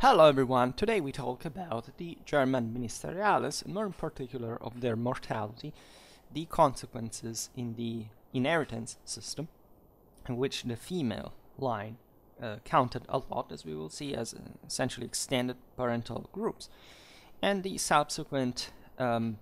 Hello everyone, today we talk about the German ministeriales, more in particular of their mortality, the consequences in the inheritance system, in which the female line uh, counted a lot, as we will see, as uh, essentially extended parental groups, and the subsequent, um,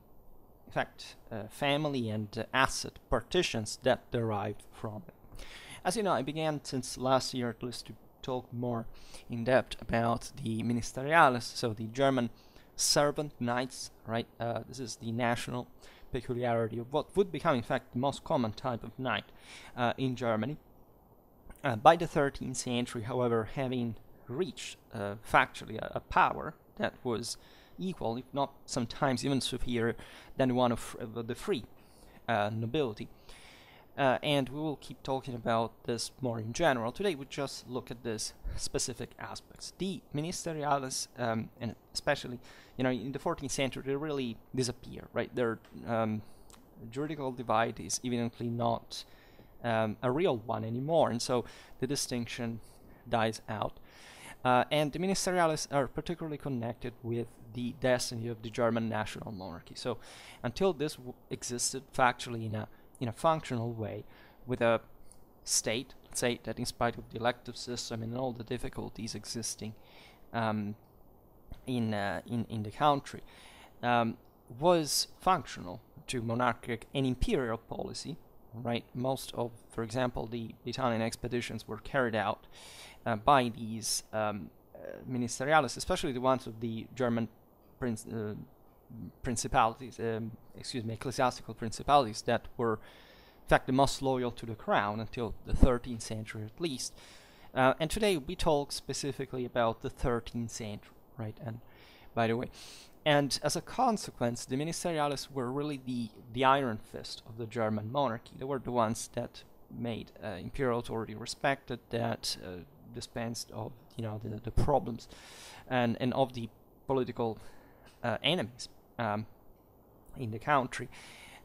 in fact, uh, family and uh, asset partitions that derived from it. As you know, I began since last year at least to talk more in depth about the ministeriales, so the German servant knights, right? Uh, this is the national peculiarity of what would become, in fact, the most common type of knight uh, in Germany. Uh, by the 13th century, however, having reached uh, factually a, a, power that was equal, if not sometimes even superior, than one of the free uh, nobility. Uh, and we will keep talking about this more in general. Today we just look at this specific aspects. The ministeriales, um, and especially, you know, in the 14th century, they really disappear, right? Their um, juridical divide is evidently not um, a real one anymore, and so the distinction dies out. Uh, and the ministeriales are particularly connected with the destiny of the German national monarchy. So, until this existed factually in a in a functional way with a state, let's say that in spite of the elective system and all the difficulties existing um, in, uh, in, in the country, um, was functional to monarchic and imperial policy, right? Most of, for example, the Italian expeditions were carried out uh, by these um, uh, ministeriales, especially the ones of the German prince, uh, principalities, um, excuse me, ecclesiastical principalities that were, in fact, the most loyal to the crown until the 13th century at least. Uh, and today we talk specifically about the 13th century, right? And by the way, and as a consequence, the ministeriales were really the the iron fist of the German monarchy. They were the ones that made uh, imperial authority respected, that uh, dispensed of you know the, the problems, and and of the political uh, enemies um, in the country,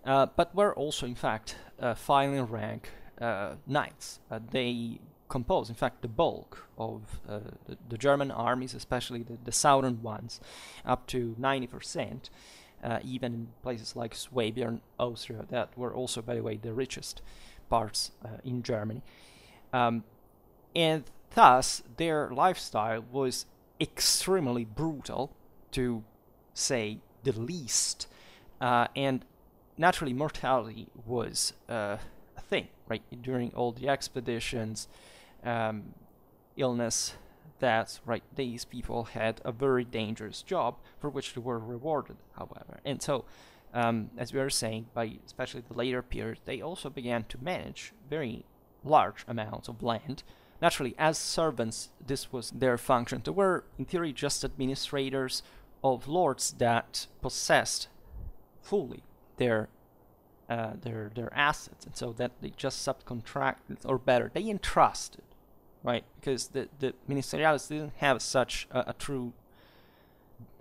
uh, but were also, in fact, uh, filing rank uh, knights. Uh, they compose, in fact, the bulk of uh, the, the, German armies, especially the, the, southern ones, up to 90%. even in places like Swabia and Austria, that were also, by the way, the richest parts in Germany. Um, and thus, their lifestyle was extremely brutal, to say the least. Uh, and naturally, mortality was uh, a thing, right? During all the expeditions, um, illness, that right? These people had a very dangerous job for which they were rewarded, however. And so, um, as we were saying, by especially the later period, they also began to manage very large amounts of land. Naturally, as servants, this was their function. They were, in theory, just administrators of lords that possessed fully their uh, their their assets, and so that they just subcontracted, or better, they entrusted, right? Because the the ministeriales didn't have such a, a true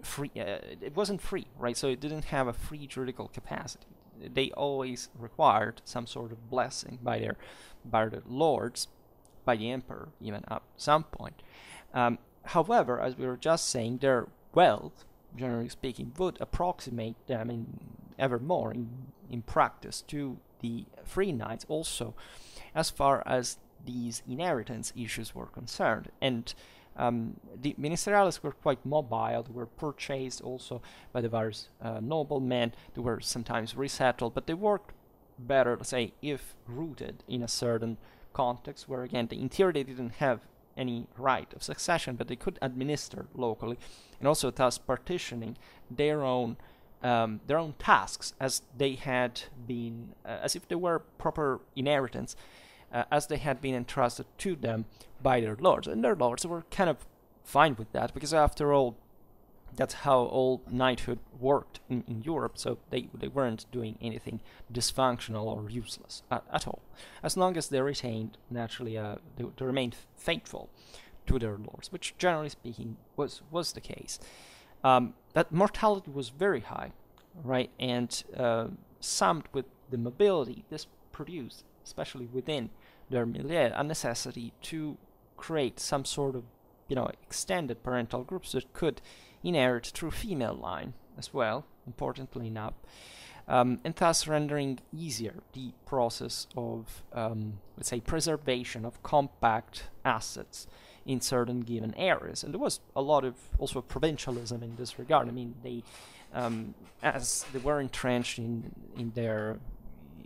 free. Uh, it wasn't free, right? So it didn't have a free juridical capacity. They always required some sort of blessing by their by their lords, by the emperor, even at some point. Um, however, as we were just saying, their wealth generally speaking, would approximate them in ever more in, in practice to the free knights also as far as these inheritance issues were concerned. And um, the ministeriales were quite mobile, they were purchased also by the various uh, noblemen, they were sometimes resettled, but they worked better, say, if rooted in a certain context where again the interior they didn't have any right of succession, but they could administer locally, and also thus partitioning their own um, their own tasks as they had been, uh, as if they were proper inheritance, uh, as they had been entrusted to them by their lords, and their lords were kind of fine with that because after all, that's how old knighthood worked in, in Europe, so they, they weren't doing anything dysfunctional or useless at, at all. As long as they retained, naturally, uh, they, they remained faithful to their lords, which generally speaking was, was the case. Um, that mortality was very high, right, and uh, summed with the mobility, this produced, especially within their milieu, a necessity to create some sort of you know, extended parental groups that could inherit through female line as well, importantly enough, um, and thus rendering easier the process of, um, let's say, preservation of compact assets in certain given areas. And there was a lot of also provincialism in this regard. I mean, they, um, as they were entrenched in in their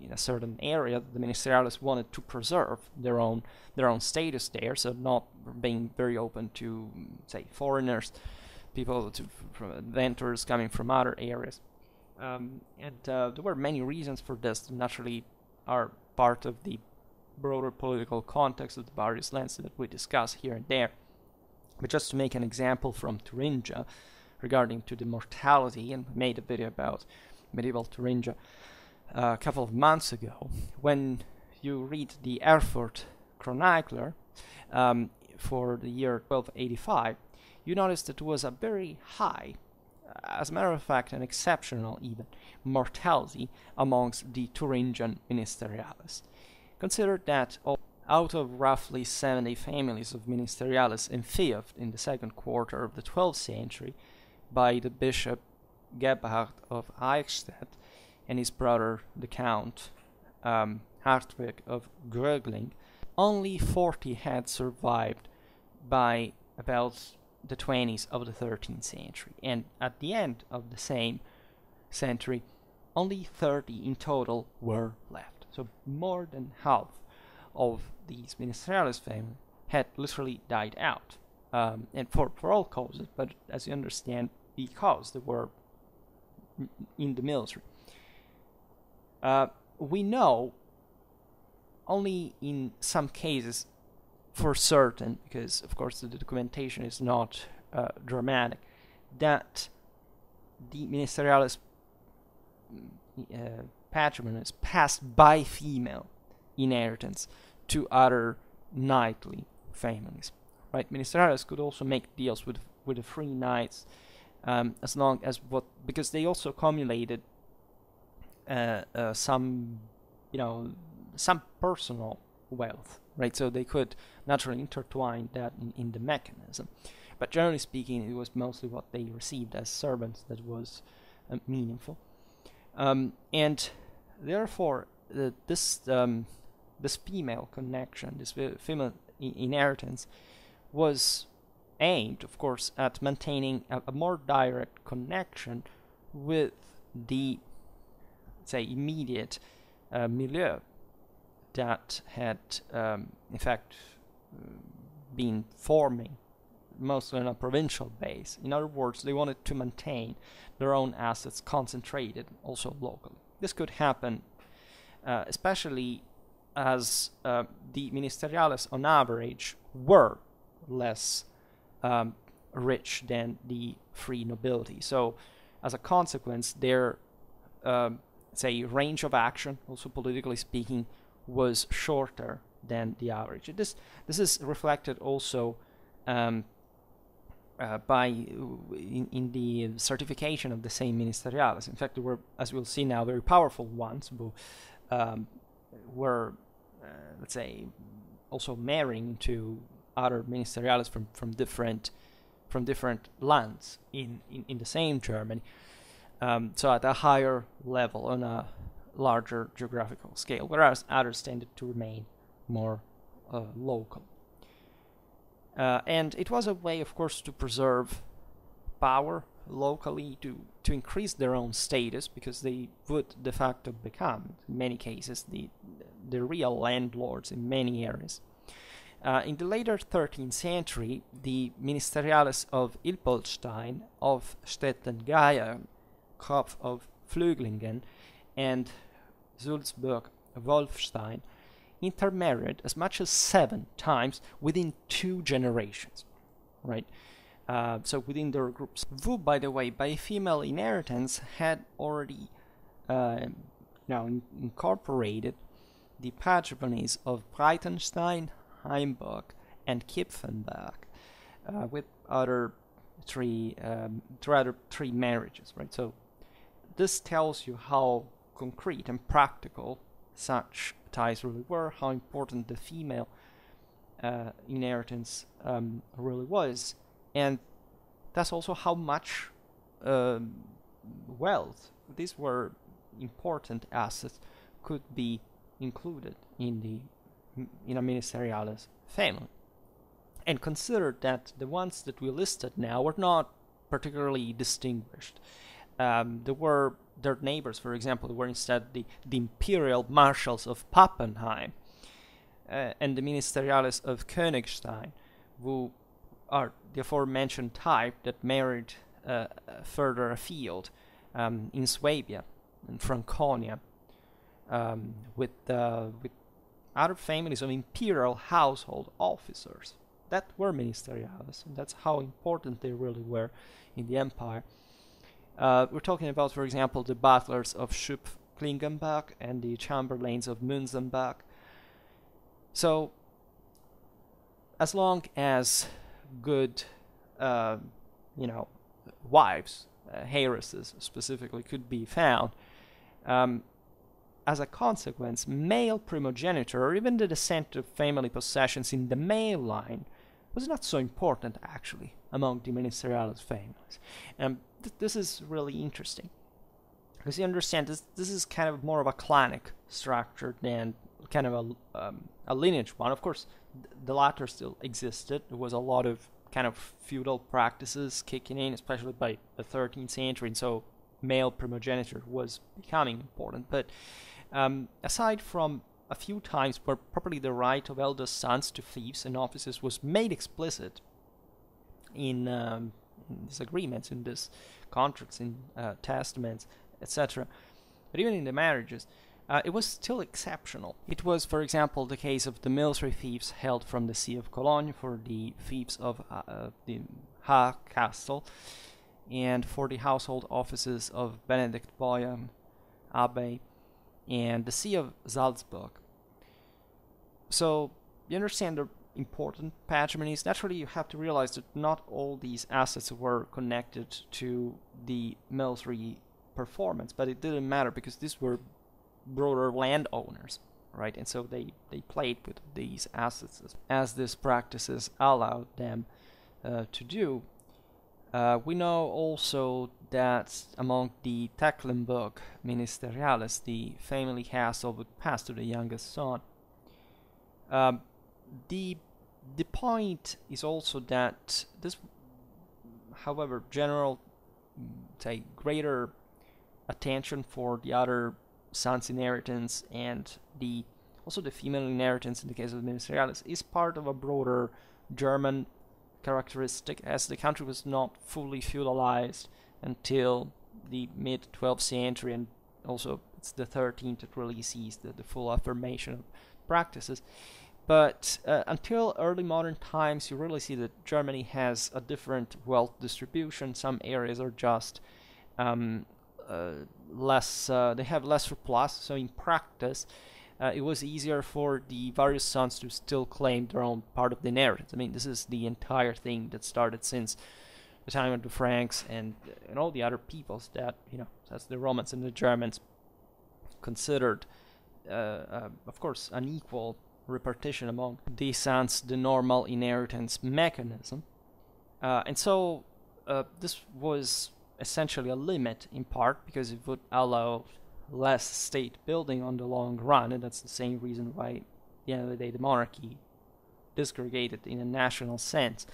in a certain area, the ministeriales wanted to preserve their own their own status there, so not being very open to say foreigners, people to from adventurers coming from other areas. Um, and uh, there were many reasons for this naturally are part of the broader political context of the various lands that we discuss here and there. But just to make an example from Thuringia regarding to the mortality, and we made a video about medieval Thuringia a couple of months ago, when you read the Erfurt Chronicler um, for the year 1285, you notice that it was a very high as a matter of fact, an exceptional even mortality amongst the Thuringian ministeriales. Consider that out of roughly 70 families of ministeriales in enfeoffed in the second quarter of the 12th century by the bishop Gebhard of Eichstätt and his brother the Count um, Hartwig of Grögling, only 40 had survived by about the 20s of the 13th century. And at the end of the same century, only 30 in total were left. So more than half of these ministeriales family had literally died out. Um, and for, for all causes, but as you understand, because they were in the military. Uh, we know only in some cases for certain, because of course the documentation is not uh, dramatic, that the ministerialis uh, patrimony is passed by female inheritance to other knightly families. Right, ministerialis could also make deals with with the free knights, um, as long as what because they also accumulated some, you know, some personal wealth, right? So they could naturally intertwine that in, in the mechanism. But generally speaking, it was mostly what they received as servants that was uh, meaningful. Um, and therefore, uh, this um, this female connection, this female inheritance, was aimed, of course, at maintaining a, a more direct connection with the, say, immediate uh, milieu that had, um, in fact, been forming mostly on a provincial base. In other words, they wanted to maintain their own assets concentrated also locally. This could happen uh, especially as uh, the ministeriales on average were less um, rich than the free nobility. So, as a consequence, their um, say range of action, also politically speaking, was shorter than the average. This this is reflected also um, uh, by in, in, the certification of the same ministeriales. In fact, there were, as we'll see now, very powerful ones who um, were, uh, let's say, also marrying to other ministeriales from, from different from different lands in, in, in the same Germany. Um, so at a higher level on a larger geographical scale, whereas others tended to remain more uh, local. Uh, and it was a way, of course, to preserve power locally, to, to increase their own status, because they would de facto become, in many cases, the, the real landlords in many areas. Uh, in the later 13th century, the ministeriales of Hilpoltstein, of Stetten-Gaier, Kropf of Flüglingen and Sulzburg-Wolfstein intermarried as much as seven times within two generations, right? Uh, so within their groups. Who, by the way, by female inheritance, had already uh, now in- incorporated the patrimonies of Breitenstein, Haimburg, and Kipfenberg, uh, with other three, um, other three marriages, right? So this tells you how concrete and practical such ties really were, how important the female uh, inheritance um, really was, and that's also how much um, wealth these were important assets could be included in the in a ministerialis family. And consider that the ones that we listed now were not particularly distinguished. Um, there were their neighbors, for example, were instead the, the imperial marshals of Pappenheim uh, and the ministeriales of Königstein, who are the aforementioned type that married uh, further afield um, in Swabia and Franconia um, with, uh, with other families of imperial household officers that were ministeriales, and that's how important they really were in the empire. Uh, we're talking about, for example, the butlers of Schupf Klingenberg and the chamberlains of Münzenberg. So, as long as good, uh, you know, wives, uh, heiresses specifically, could be found, um, as a consequence, male primogeniture or even the descent of family possessions in the male line was not so important actually among the ministerialis families. And th- this is really interesting because you understand this this is kind of more of a clanic structure than kind of a um, a lineage one. Of course, th- the latter still existed. There was a lot of kind of feudal practices kicking in, especially by the 13th century, and so male primogeniture was becoming important. But um, aside from a few times where properly the right of eldest sons to fiefs and offices was made explicit in, um, in these agreements, in these contracts, in uh, testaments, etc. But even in the marriages, uh, it was still exceptional. It was, for example, the case of the military fiefs held from the See of Cologne for the fiefs of uh, the Ahr Castle, and for the household offices of Benedict Boyan, Abbey, and the See of Salzburg. So you understand the important patrimonies. Naturally, you have to realize that not all these assets were connected to the military performance, but it didn't matter because these were broader landowners, right? And so they, they played with these assets as, as these practices allowed them uh, to do. Uh, we know also that among the Tecklenburg ministeriales, the family castle would pass to the youngest son. Um, the the point is also that this, however, general, say, greater attention for the other son's inheritance and the also the female inheritance in the case of the is part of a broader German characteristic, as the country was not fully feudalized until the mid 12th century, and also it's the 13th that really sees the, the full affirmation of practices. But uh, until early modern times, you really see that Germany has a different wealth distribution. Some areas are just um, uh, less, uh, they have less surplus. So in practice, uh, it was easier for the various sons to still claim their own part of the inheritance. I mean, this is the entire thing that started since of the Franks and and all the other peoples that you know, as the Romans and the Germans considered, uh, uh, of course, an equal repartition among the sons the normal inheritance mechanism. Uh, and so uh, this was essentially a limit in part because it would allow less state building on the long run, and that's the same reason why, at the end of the day, the monarchy disgregated in a national sense.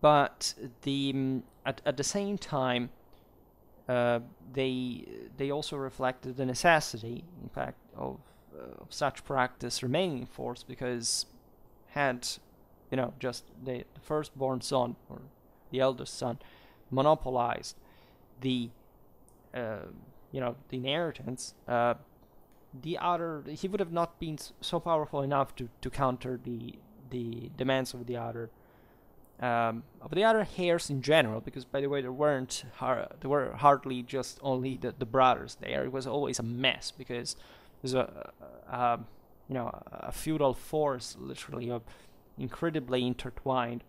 But the um, at, at the same time, uh, they they also reflected the necessity, in fact, of uh, of such practice remaining in force because had you know just the, the firstborn son or the eldest son monopolized the uh, you know the inheritance uh, the other he would have not been so powerful enough to, to counter the the demands of the other um, of the other heirs in general because by the way there weren't har- there were hardly just only the, the brothers there it was always a mess because there's a, a, a you know a feudal force literally of incredibly intertwined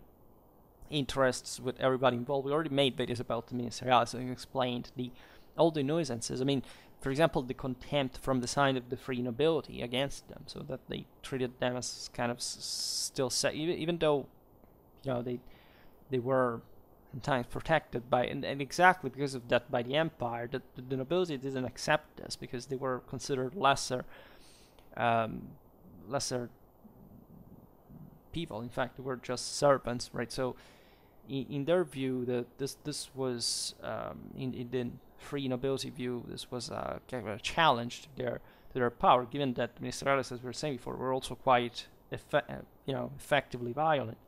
interests with everybody involved. We already made videos about the ministeriales and explained the all the nuisances. I mean, for example, the contempt from the side of the free nobility against them, so that they treated them as kind of s- still se- even, even though you know they they were sometimes protected by and, and exactly because of that by the empire that the, nobility didn't accept this because they were considered lesser um, lesser people. In fact they were just servants right? So in, in their view that this this was um, in, in the free nobility view, this was a, kind of a challenge to their to their power, given that ministeriales, as we were saying before, were also quite uh, you know effectively violent,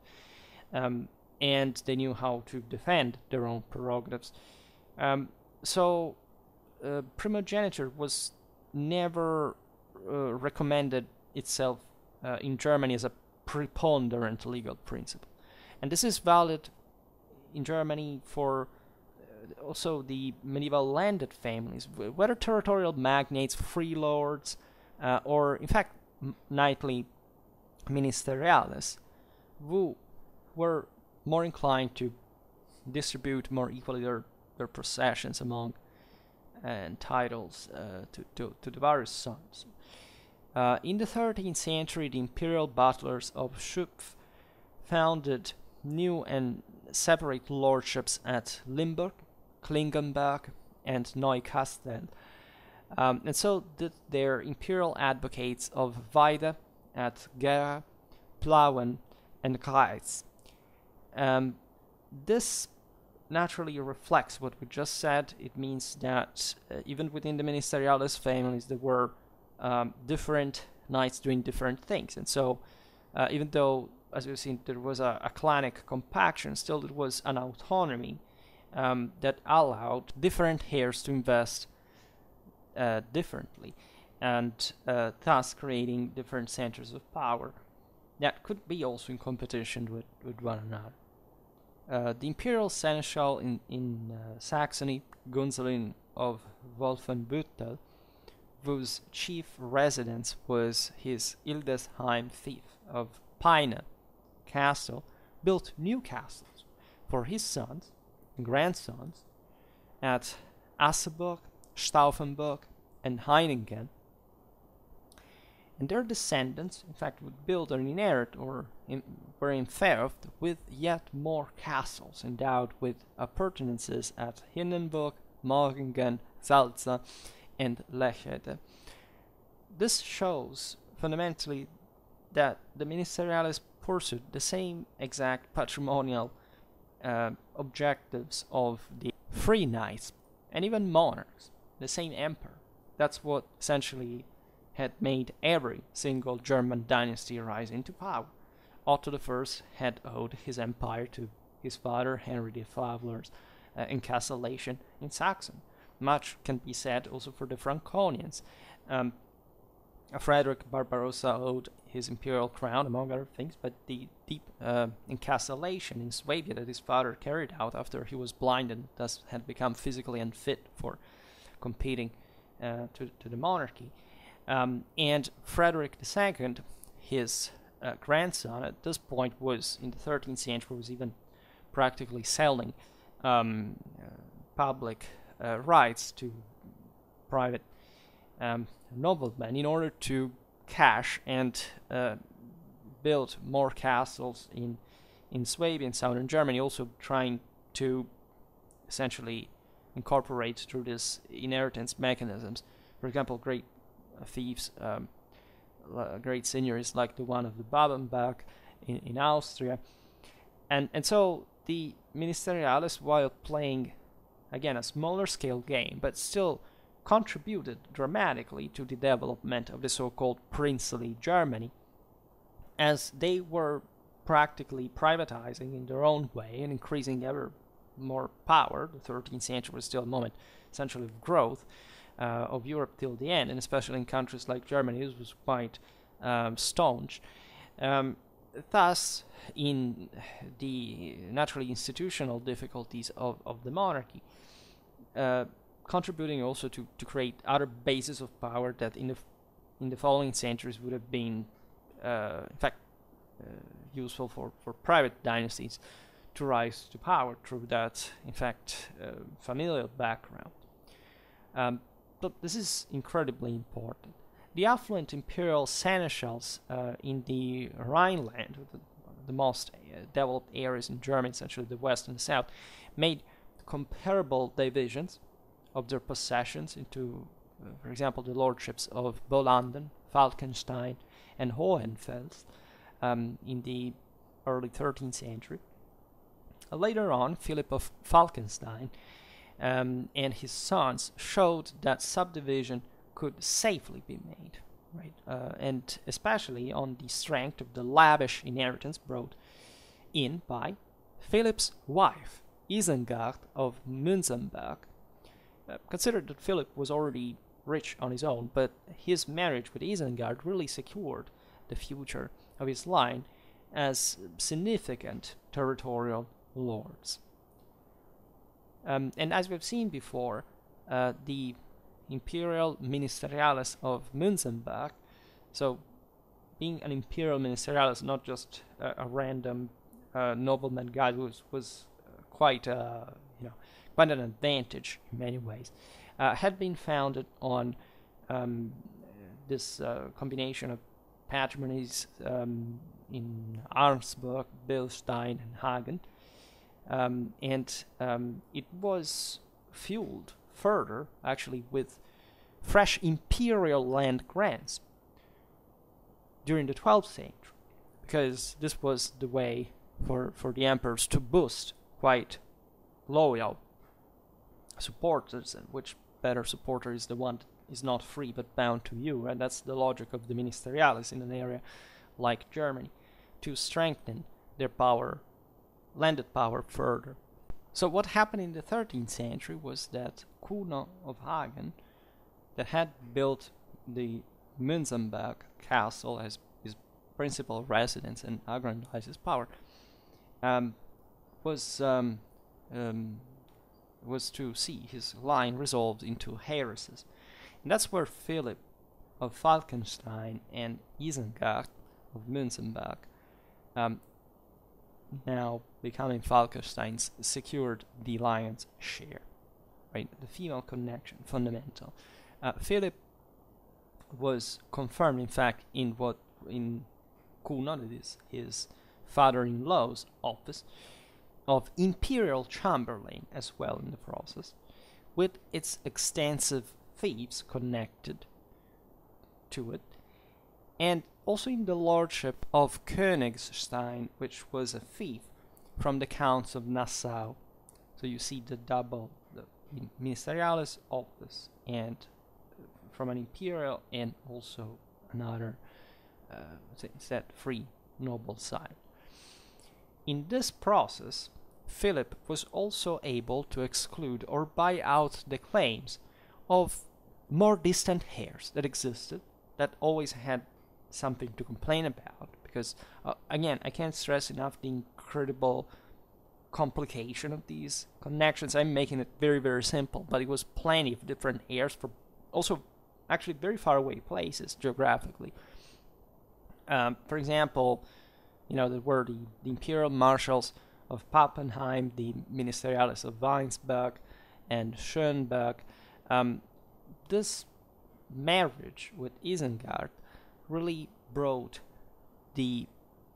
um, and they knew how to defend their own prerogatives. Um, so, uh, primogeniture was never uh, recommended itself uh, in Germany as a preponderant legal principle, and this is valid in Germany for also the medieval landed families, whether territorial magnates, free lords, uh, or in fact knightly ministeriales, who were more inclined to distribute more equally their, their possessions among and titles uh, to, to, to the various sons. Uh, in the 13th century, the imperial butlers of Schupf founded new and separate lordships at Limburg, Klingenberg, and Neukastel. Um, and so did their imperial advocates of Weida at Gera, Plauen, and Greiz. Um, this naturally reflects what we just said. It means that uh, even within the ministeriales families, there were um, different knights doing different things. And so, uh, even though, as we've seen, there was a, a clanic compaction, still there was an autonomy um, that allowed different heirs to invest uh, differently and uh, thus creating different centers of power that could be also in competition with, with one another. Uh, the imperial seneschal in, in uh, Saxony, Gunzelin of Wolfenbüttel, whose chief residence was his Hildesheim fief of Peine castle, built new castles for his sons and grandsons at Asseburg, Staufenburg, and Heiningen. And their descendants, in fact, would build or inherit or in, were inferred with yet more castles endowed with appurtenances at Hindenburg, Morgingen, Salza, and Lechede. This shows fundamentally that the ministeriales pursued the same exact patrimonial uh, objectives of the free knights and even monarchs, the same emperor. That's what essentially had made every single German dynasty rise into power. Otto I had owed his empire to his father Henry the Fowler's uh, in Saxon. Much can be said also for the Franconians. Um, Frederick Barbarossa owed his imperial crown, among other things, but the deep uh, in Swabia that his father carried out after he was blind and thus had become physically unfit for competing uh, to, to the monarchy. Um, and Frederick II, his uh, grandson, at this point was in the 13th century, was even practically selling um, uh, public uh, rights to private um, noblemen in order to cash and uh, build more castles in in Swabia and southern Germany, also trying to essentially incorporate through this inheritance mechanisms. For example, great thieves, um, great seigneuries like the one of the Babenberg in, in Austria, and and so the ministeriales, while playing again a smaller scale game, but still contributed dramatically to the development of the so-called princely Germany, as they were practically privatizing in their own way and increasing ever more power. The 13th century was still a moment essentially of growth uh, of Europe till the end, and especially in countries like Germany, this was quite um, staunch. Um, thus, in the naturally institutional difficulties of, of the monarchy, uh, contributing also to, to create other bases of power that in the in the following centuries would have been, uh, in fact, uh, useful for, for private dynasties to rise to power through that, in fact, uh, familial background. Um, but this is incredibly important. The affluent imperial seneschals uh, in the Rhineland, the, the most uh, developed areas in Germany, essentially the west and the south, made comparable divisions of their possessions into, uh, for example, the lordships of Bolanden, Falkenstein, and Hohenfels um, in the early 13th century. Later on, Philip of Falkenstein um, and his sons showed that subdivision could safely be made, right? Uh, and especially on the strength of the lavish inheritance brought in by Philip's wife, Isengard of Münzenberg. Uh, that Philip was already rich on his own, but his marriage with Isengard really secured the future of his line as significant territorial lords. Um, and as we've seen before, uh, the imperial ministeriales of Münzenberg, so being an imperial ministerialis, not just a, a random uh, nobleman guy, was was quite uh, you know quite an advantage in many ways, uh, had been founded on um, this uh, combination of patrimonies um, in Arnsberg, Bilstein, and Hagen. Um, and um, it was fueled further, actually, with fresh imperial land grants during the 12th century, because this was the way for, for the emperors to boost quite loyal supporters, and which better supporter is the one that is not free but bound to you, and that's the logic of the ministerialis in an area like Germany, to strengthen their power landed power further. So what happened in the 13th century was that Kuno of Hagen, that had built the Münzenberg castle as his principal residence and aggrandized his power, um, was um, um, was to see his line resolved into heiresses. And that's where Philip of Falkenstein and Isengard of Münzenberg um, now becoming Falkenstein's secured the lion's share. Right, the female connection, fundamental. Uh, Philip was confirmed, in fact, in what in is his father-in-law's office, of imperial chamberlain as well in the process, with its extensive fiefs connected to it, and also in the lordship of Königstein, which was a fief from the counts of Nassau. So you see the double, the ministerialis office, and from an imperial and also another uh, set free noble side. In this process, Philip was also able to exclude or buy out the claims of more distant heirs that existed, that always had something to complain about because uh, again i can't stress enough the incredible complication of these connections. I'm making it very very simple but it was plenty of different heirs for also actually very far away places geographically. Um, for example you know there were the, the imperial marshals of pappenheim the ministeriales of weinsberg and schönberg. Um, this marriage with isengard really brought the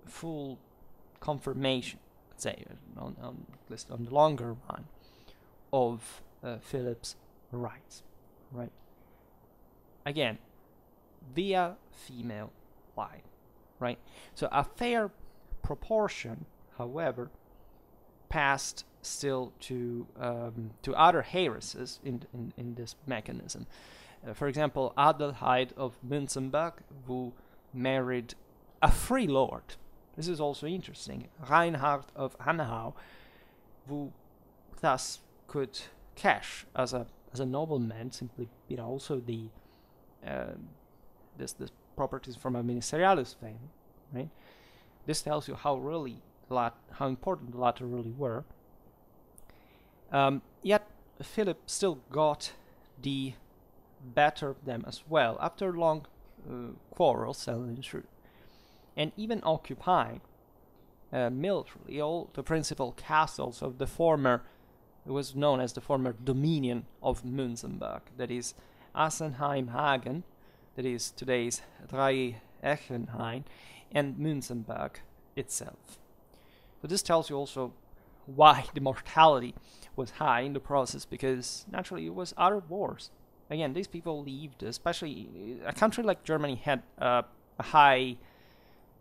full confirmation, let's say, on, on, on the longer run, of uh, Philip's rights, right? Again, via female line, right? So a fair proportion, however, passed still to um, to other heiresses in, in, in this mechanism. Uh, for example, Adelheid of Münzenberg, who married a free lord. This is also interesting. Reinhard of Hanau, who thus could cash as a as a nobleman, simply you know also the uh, this this properties from a ministerialis family, right? This tells you how really lat- how important the latter really were. Um, yet Philip still got the better them as well after long uh, quarrels and and even occupying uh, militarily all the principal castles of the former it was known as the former dominion of Münzenberg that is Assenheim Hagen, that is today's Dreieichenhain, and Münzenberg itself. So this tells you also why the mortality was high in the process, because naturally it was other wars. Again, these people lived, especially a country like Germany had uh, a high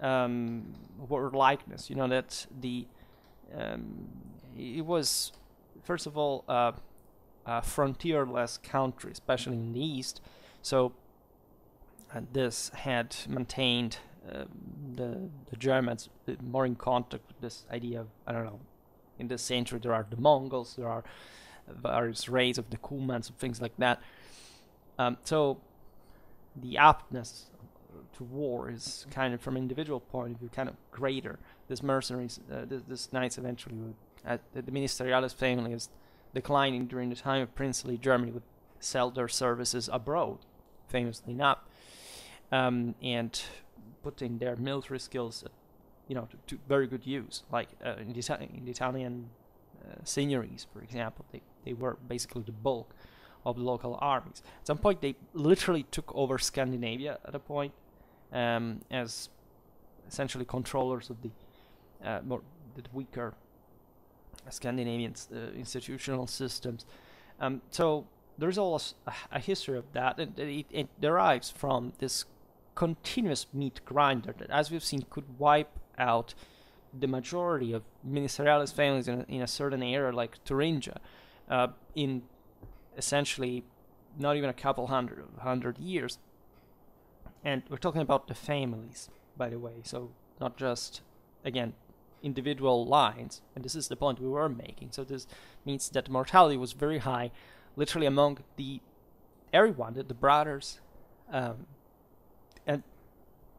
um, war likeness. You know that the um, it was first of all uh, a frontierless country, especially in the east. So uh, this had maintained uh, the the Germans more in contact with this idea of I don't know. In this century, there are the Mongols, there are various raids of the Cumans and things like that. Um, so the aptness to war is kind of from individual point of view kind of greater. This mercenaries, uh, this, this, knights eventually would, uh, the Ministerialis family is declining during the time of princely Germany would sell their services abroad, famously not, um, and putting their military skills, at, you know, to, to, very good use. Like uh, in, the, in, the, Italian uh, signories, for example, they, they were basically the bulk of local armies. At some point, they literally took over Scandinavia at a point um, as essentially controllers of the uh, more the weaker Scandinavian uh, institutional systems. Um, so there's always a, a, history of that, and it, it, derives from this continuous meat grinder that, as we've seen, could wipe out the majority of ministerialis families in a, in a certain era, like Thuringia, uh, in essentially not even a couple hundred hundred years. And we're talking about the families, by the way, so not just again individual lines. And this is the point we were making. So this means that mortality was very high, literally among the everyone, the, the brothers, um, and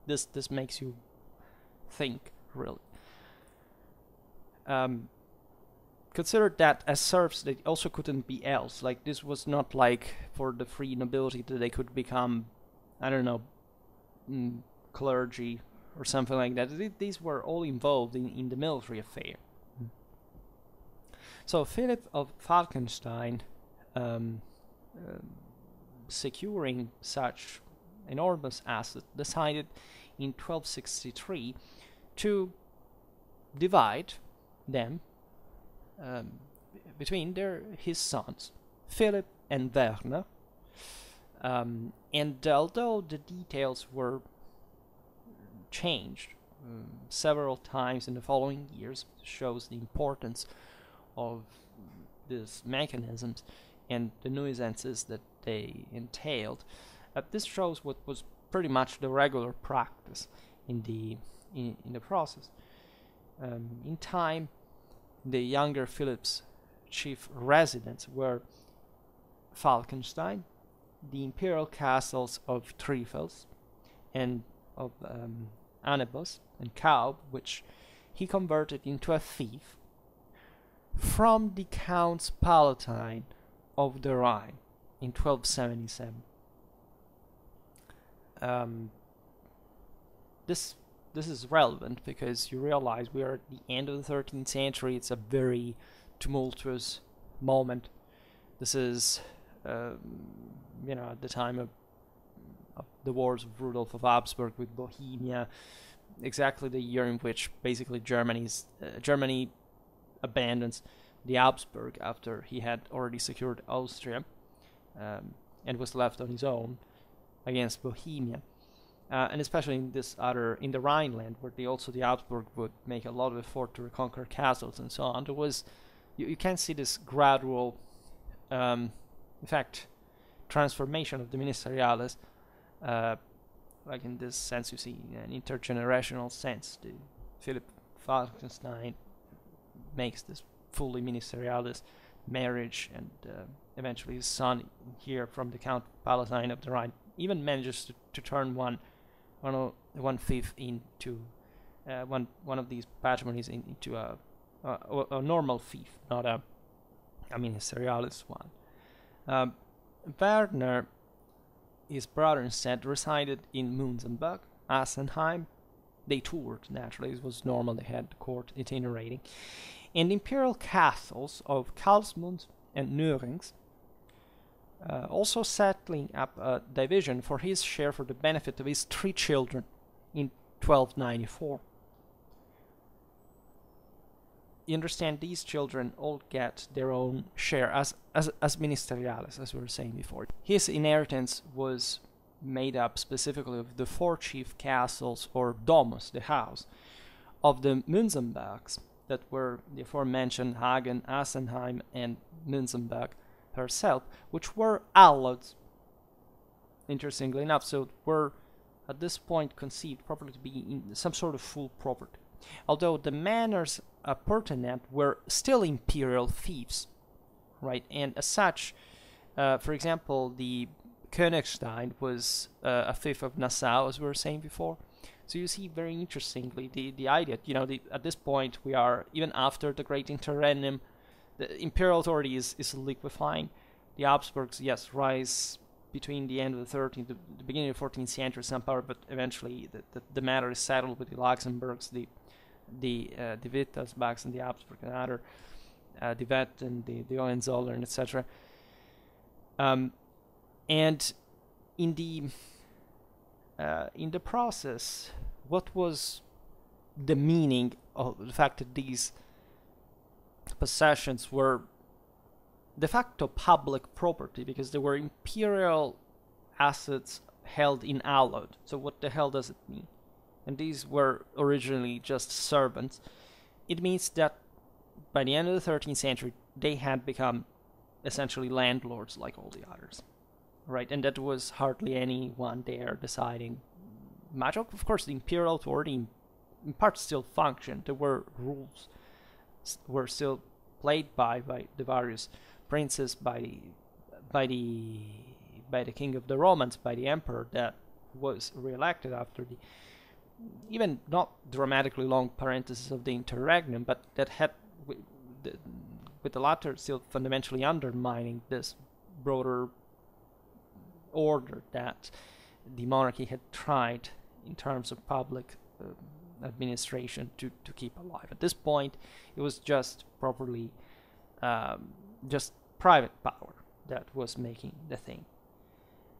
this this makes you think really. Um, consider that as serfs they also couldn't be else like this was not like for the free nobility that they could become i don't know mm, clergy or something like that. These were all involved in, in the military affair. So philip of falkenstein um, uh, securing such enormous assets decided in 1263 to divide them um, between their his sons, Philip and Werner. Um, and although the details were changed um, several times in the following years, shows the importance of these mechanisms and the nuisances that they entailed. Uh, this shows what was pretty much the regular practice in the in, in the process. Um, in time, the younger Philip's chief residents were Falkenstein, the imperial castles of Trifels, and of um, and Kaub, which he converted into a fief from the Counts Palatine of the Rhine in 1277. Um, this this is relevant because you realize we are at the end of the 13th century. It's a very tumultuous moment. This is, um, you know, at the time of, of, the wars of Rudolf of Habsburg with Bohemia, exactly the year in which basically Germany's uh, Germany abandons the Habsburg after he had already secured Austria um, and was left on his own against Bohemia uh, and especially in this other in the Rhineland, where the also the Habsburg would make a lot of effort to reconquer castles and so on. There was you, you can see this gradual, um, in fact, transformation of the ministeriales. Uh, like in this sense, you see an intergenerational sense. The Philip Falkenstein makes this fully ministeriales marriage, and uh, eventually his son here from the Count Palatine of the Rhine even manages to, to turn one one one fifth into uh, one one of these patrimonies in, into a, a, a normal fief, not a I mean a serialis one. Um, Werner, his brother instead, resided in Münzenberg, Assenheim. They toured naturally; it was normal. They had court itinerating, and the imperial castles of Kalsmunt and Nürings uh, also settling up a division for his share for the benefit of his three children in 1294. You understand these children all get their own share as, as, as ministeriales, as we were saying before. His inheritance was made up specifically of the four chief castles or domus, the house, of the Münzenbergs that were the aforementioned Hagen, Assenheim, and Münzenberg herself, which were allowed, interestingly enough, so were at this point conceived properly to be some sort of full property. Although the manors appurtenant were still imperial fiefs, right? And as such, uh, for example, the Königstein was uh, a fief of Nassau, as we were saying before. So you see, very interestingly, the, the idea, you know, the, at this point we are, even after the Great Interregnum, the imperial authority is, is liquefying. The Habsburgs, yes, rise between the end of the 13th, the, the beginning of the 14th century, some power, but eventually the, the, the, matter is settled with the Luxembourgs, the the uh, the Wittelsbachs and the Habsburg and other, uh, the Wett and the the Hohenzollern, etc. Um, and in the uh, in the process, what was the meaning of the fact that these possessions were de facto public property because they were imperial assets held in allod. So what the hell does it mean? And these were originally just servants. It means that by the end of the 13th century, they had become essentially landlords like all the others right? And that was hardly anyone there deciding much. Of course, the imperial authority in part still functioned. There were rules were still played by by the various princes, by the by the by the king of the Romans, by the emperor that was re-elected after the even not dramatically long parenthesis of the interregnum, but that had with the, with the latter still fundamentally undermining this broader order that the monarchy had tried in terms of public uh, administration to, to keep alive. At this point, it was just properly um, just private power that was making the thing.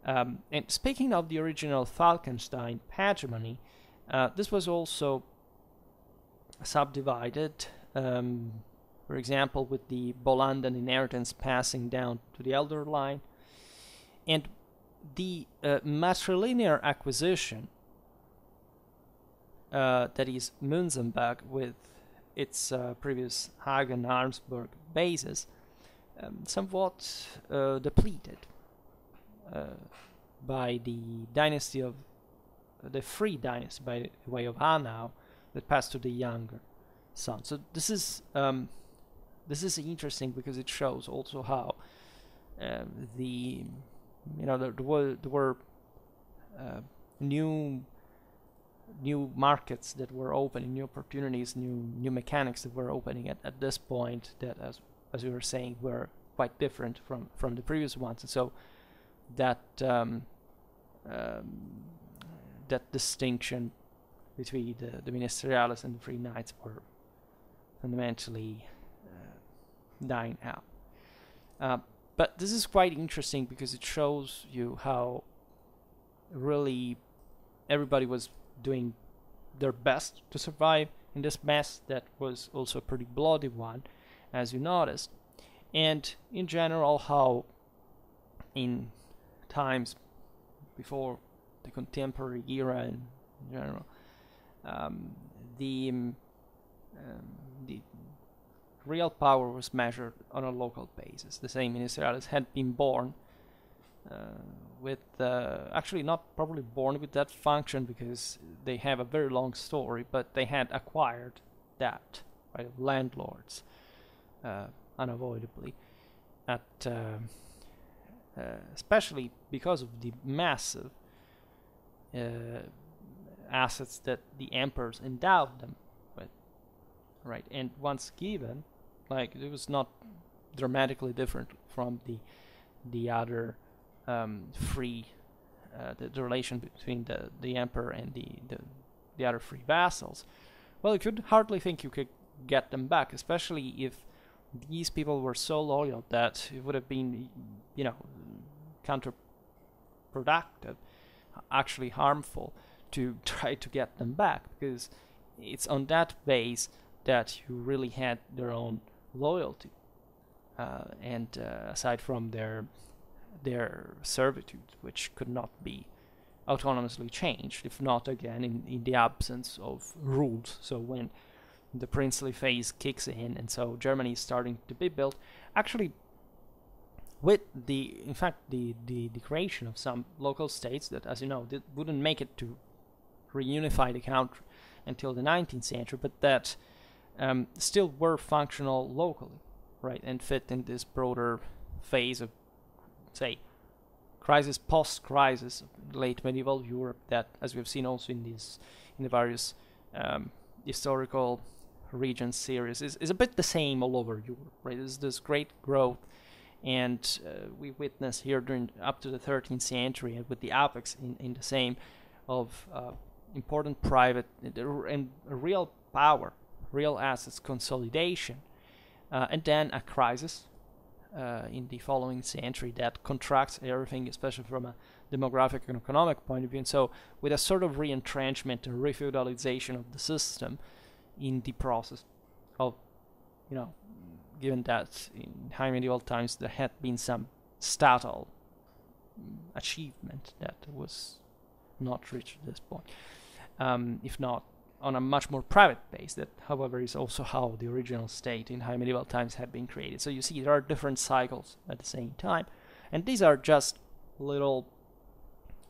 Um, and speaking of the original Falkenstein patrimony, uh, this was also subdivided, um, for example, with the Bolanden inheritance passing down to the elder line. And the uh, matrilinear acquisition, uh, that is Münzenberg with its uh, previous Hagen Arnsburg bases, um, somewhat uh, depleted uh, by the dynasty of the free dynasty by the way of Hanau that passed to the younger son. So this is um, this is interesting because it shows also how um, the you know there, there were there were uh, new new markets that were opening, new opportunities, new new mechanics that were opening at, at this point that as as we were saying were quite different from from the previous ones and so that um, um, that distinction between the, the ministeriales and the free knights were fundamentally uh, dying out. Uh, but this is quite interesting because it shows you how really everybody was doing their best to survive in this mess that was also a pretty bloody one, as you noticed. And in general, how in times before the contemporary era in general, um, the um, the real power was measured on a local basis. The same in ministeriales had been born uh, with, uh, actually not probably born with that function because they have a very long story, but they had acquired that, right, landlords, uh, unavoidably, at, uh, uh, especially because of the massive uh, assets that the emperors endowed them with, right, and once given, like it was not dramatically different from the the other um, free uh, the, the, relation between the the emperor and the, the the other free vassals. Well, you could hardly think you could get them back, especially if these people were so loyal that it would have been, you know, counterproductive, actually harmful to try to get them back because it's on that base that you really had their own loyalty. Uh, and uh, aside from their their servitude, which could not be autonomously changed, if not again in, in the absence of rules. So when the princely phase kicks in, and so Germany is starting to be built, actually with the in fact the, the, the creation of some local states that as you know did, wouldn't make it to reunify the country until the 19th century but that um, still were functional locally right and fit in this broader phase of say crisis post crisis late medieval Europe that as we've seen also in these in the various um, historical regions series is, is a bit the same all over Europe right? There's this great growth and uh, we witness here during up to the 13th century and with the apex in, in the same of uh, important private and real power real assets consolidation uh, and then a crisis uh, in the following century that contracts everything especially from a demographic and economic point of view. And so with a sort of re-entrenchment and refeudalization of the system in the process of you know given that in high medieval times there had been some statal achievement that was not reached at this point, um, if not on a much more private base. That, however, is also how the original state in high medieval times had been created. So you see, there are different cycles at the same time, and these are just little,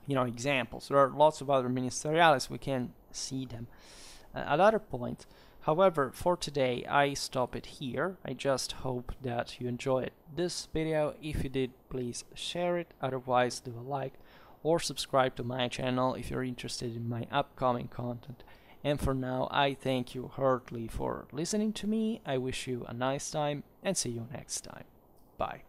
you know, examples. There are lots of other ministeriales. We can see them. Uh, at other points, However, for today I stop it here. I just hope that you enjoyed this video. If you did, please share it. Otherwise, do a like or subscribe to my channel if you're interested in my upcoming content. And for now, I thank you heartily for listening to me. I wish you a nice time and see you next time. Bye.